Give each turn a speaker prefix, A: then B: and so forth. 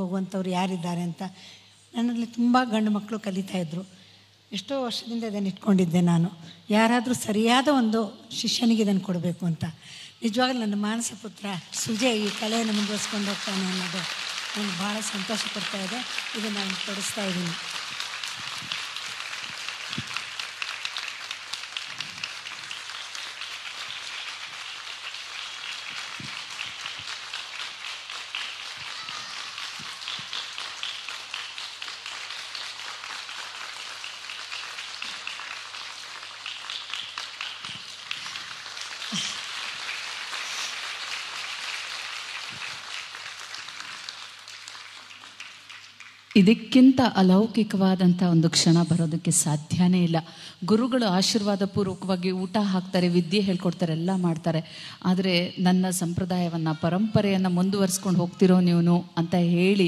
A: ಹೋಗುವಂಥವ್ರು ಯಾರಿದ್ದಾರೆ ಅಂತ. ನನ್ನಲ್ಲಿ ತುಂಬ ಗಂಡು ಮಕ್ಕಳು ಕಲಿತಾ ಇದ್ದರು ಎಷ್ಟೋ ವರ್ಷದಿಂದ ಇದನ್ನು ಇಟ್ಕೊಂಡಿದ್ದೆ ನಾನು. ಯಾರಾದರೂ ಸರಿಯಾದ ಒಂದು ಶಿಷ್ಯನಿಗೆ ಇದನ್ನು ಕೊಡಬೇಕು ಅಂತ. ನಿಜವಾಗ್ಲೂ ನನ್ನ ಮಾನಸ ಪುತ್ರ ಸುಜಯ್ ಈ ಕಲೆಯನ್ನು ಮುಂದುವರಿಸ್ಕೊಂಡು ಹೋಗ್ತಾನೆ ಅನ್ನೋದು ನನಗೆ ಭಾಳ ಸಂತೋಷ ಕೊಡ್ತಾ ಇದೆ. ಇದನ್ನು ನಾನು ಕೊಡಿಸ್ತಾ ಇದ್ದೀನಿ.
B: ಇದಕ್ಕಿಂತ ಅಲೌಕಿಕವಾದಂಥ ಒಂದು ಕ್ಷಣ ಬರೋದಕ್ಕೆ ಸಾಧ್ಯನೇ ಇಲ್ಲ. ಗುರುಗಳು ಆಶೀರ್ವಾದ ಪೂರ್ವಕವಾಗಿ ಊಟ ಹಾಕ್ತಾರೆ, ವಿದ್ಯೆ ಹೇಳ್ಕೊಡ್ತಾರೆ, ಎಲ್ಲ ಮಾಡ್ತಾರೆ. ಆದರೆ ನನ್ನ ಸಂಪ್ರದಾಯವನ್ನು, ಪರಂಪರೆಯನ್ನು ಮುಂದುವರಿಸ್ಕೊಂಡು ಹೋಗ್ತಿರೋ ನೀವು ಅಂತ ಹೇಳಿ